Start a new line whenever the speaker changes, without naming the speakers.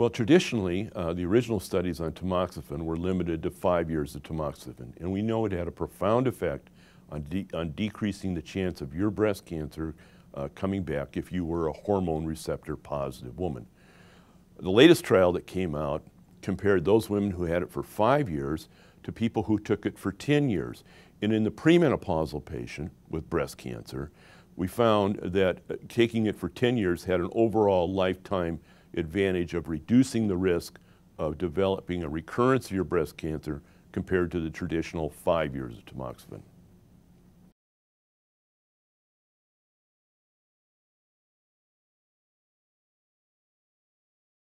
Well, traditionally, uh, the original studies on tamoxifen were limited to five years of tamoxifen, and we know it had a profound effect on, de on decreasing the chance of your breast cancer uh, coming back if you were a hormone receptor positive woman. The latest trial that came out compared those women who had it for five years to people who took it for 10 years. And in the premenopausal patient with breast cancer, we found that uh, taking it for 10 years had an overall lifetime advantage of reducing the risk of developing a recurrence of your breast cancer compared to the traditional five years of tamoxifen.